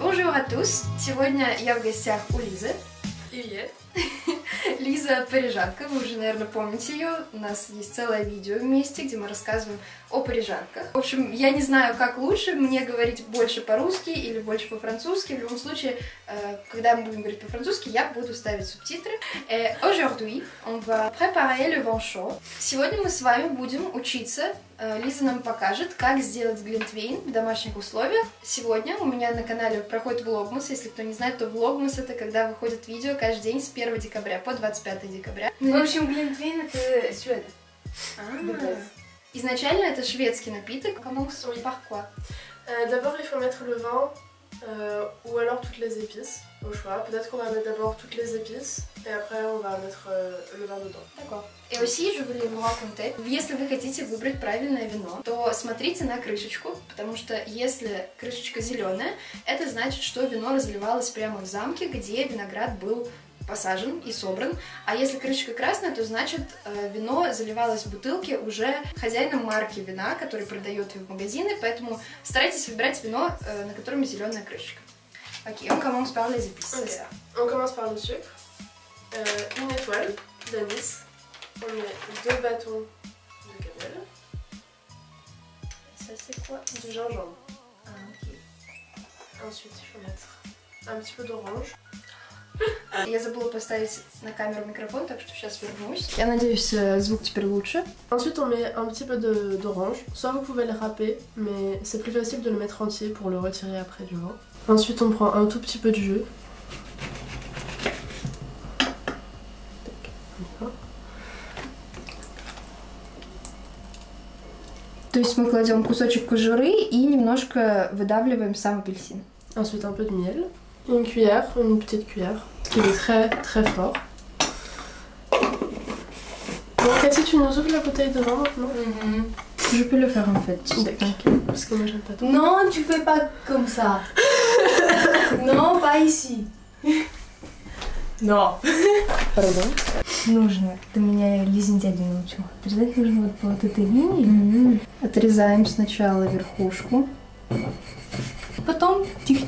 Bonjour à tous! Сегодня я в гостях у Лизы. Привет. Лиза парижанка, вы уже, наверное, помните ее. У нас есть целое видео вместе, где мы рассказываем о парижанках. В общем, я не знаю, как лучше, мне говорить больше по-русски или больше по-французски. В любом случае, э, когда мы будем говорить по-французски, я буду ставить субтитры. Et Aujourd'hui, on va préparer le vin chaud. Сегодня мы с вами будем учиться. Э, Лиза нам покажет, как сделать глинтвейн в домашних условиях. Сегодня у меня на канале проходит влогмас. Если кто не знает, то влогмас это когда выходит видео каждый день с 1 декабря по 25 декабря. В общем, глинтвейн это швед. Изначально это шведский напиток. Comment Oui. par quoi Euh, D'abord, il faut mettre le vin euh, ou alors toutes les épices au choix. Peut-être qu'on va mettre d'abord toutes les épices et après on va mettre euh, le vin dedans. D'accord. И aussi, je voulais vous raconter, если вы хотите выбрать правильное вино, то смотрите на крышечку, потому что если крышечка зеленая, это значит, что вино разливалось прямо в замке, где виноград был посажен и собран. А если крышечка красная, то значит э, вино заливалось в бутылке уже хозяином марки вина, который продает ее в магазины, поэтому старайтесь выбирать вино, э, на котором зеленая крышечка. Окей, les épices, c'est Ok. ça. On commence par le sucre, euh, une étoile d'anis, on met deux bâtons de cannelle, Ça c'est quoi du gingembre. Ah, ok. Ensuite, il faut mettre un petit peu d'orange. Я забыла поставить на камеру микрофон, так что сейчас вернусь. Я надеюсь, э, звук теперь лучше. Ensuite, on met un petit peu d'orange. Soit vous pouvez le râper, mais c'est plus facile de le mettre entier pour le retirer après du vin. Ensuite, on prend un tout petit peu de jus. То есть мы кладем кусочек кожуры и немножко выдавливаем сам апельсин. Ensuite, un peu de miel. Une cuillère, une petite cuillère. Parce qu'il est très très fort. Bon, Cathy, tu nous ouvres la bouteille de vin maintenant Je peux le faire en fait. D'accord. Parce que moi, j'aime pas trop. Non, tu fais pas comme ça. non, pas ici. Non Pardon. Нужно. Ты меня Лизин дядя научил. Отрезать нужно вот по вот этой линии. Отрезаем сначала верхушку. Потом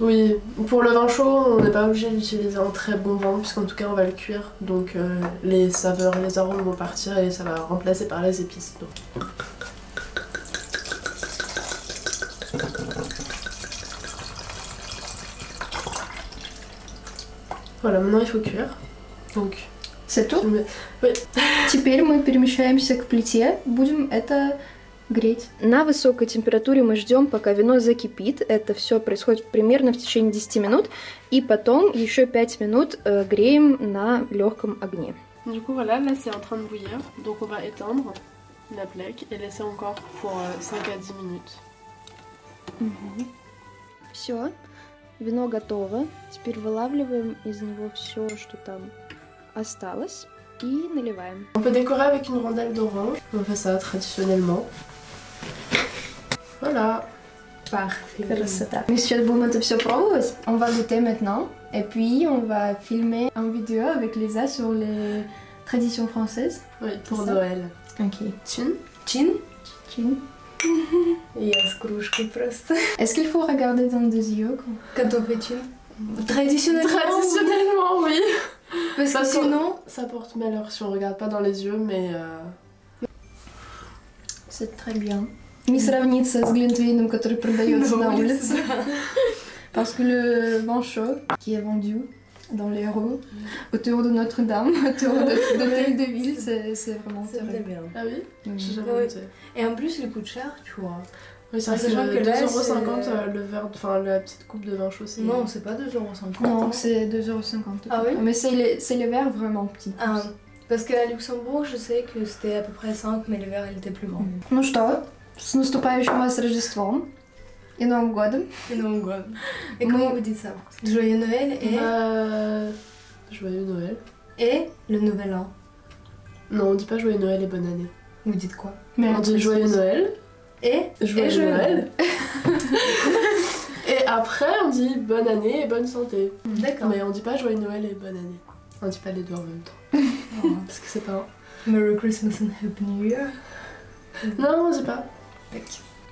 Oui, pour le vin chaud, on n'est pas obligé d'utiliser un très bon vin, puisqu'en tout cas, on va le cuire. Donc euh, les saveurs, les arômes vont partir et ça va remplacer par les épices. Donc. Voilà, maintenant il faut cuire. Donc, C'est tout? tu mets- Теперь мы перемещаемся к плите, будем это греть. На высокой температуре мы ждем, пока вино закипит. Это все происходит примерно в течение 10 минут. И потом еще 5 минут э, греем на легком огне. Du coup voilà, là c'est en train de bouillir, donc on va éteindre la plaque et laisser encore pour euh, 5 à 10 minutes. Все, вино готово. Теперь вылавливаем из него все, что там осталось, и наливаем. On peut décorer avec une rondelle d'orange, on fait ça traditionnellement. Voilà. Parfait. Красота. Мы сейчас будем это все пробовать. On va goûter maintenant. Et puis on va filmer une vidéo avec Lisa sur les traditions françaises. Oui, pour Ça. Noël. Ok. Chin Чин? Чин. Я с кружкой просто. Est-ce qu'il faut regarder dans des yeux quand- Quand on fait чин? Traditionnellement. Traditionnellement, oui. Parce que Parce que- sinon, Ça porte malheur si on regarde pas dans les yeux, mais euh, c'est très bien. Не сравнится с глинтвейном, который продается На на улице, улице. Parce que le vin chaud qui est vendu dans les rues autour de Notre-Dame, autour de l'hôtel de ville, c'est c'est vraiment C'est très terrible. bien. Ah oui Mm. J'ai jamais Oui. goûté. Et en plus, il coûte cher, tu vois. Oui, c'est vrai Ah, que sachant c'est que là, 2,50€ c'est- euh, le verre, enfin la petite coupe de vin chaud, c'est... Non, c'est pas 2,50€. Non, c'est 2,50€. Ah oui Mais c'est les, c'est les verres vraiment petits. Ah, parce qu'à Luxembourg, je sais que c'était à peu près 5, mais le verre, il était plus grand. Ну что, с наступающим вас Рождеством и Новым годом. Et donc, Et comment vous dites ça Joyeux Noël et... Bah, Joyeux Noël. Et le nouvel an. Non, on dit pas Joyeux Noël et bonne année. Vous dites quoi on dit Joyeux Noël, Et Joyeux Et joyeux Noël. et après, on dit bonne année et bonne santé. D'accord. Mais on dit pas Joyeux Noël et bonne année. On dit pas les deux en même temps. Parce que c'est pas. Merry Christmas and Happy New Year. Non, on dit pas.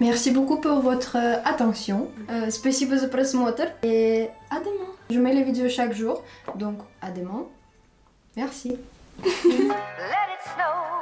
Merci beaucoup pour votre euh, attention. Euh, спасибо за просмотр. Et à demain. Je mets les vidéos chaque jour. Donc, à demain. Merci. Let it snow.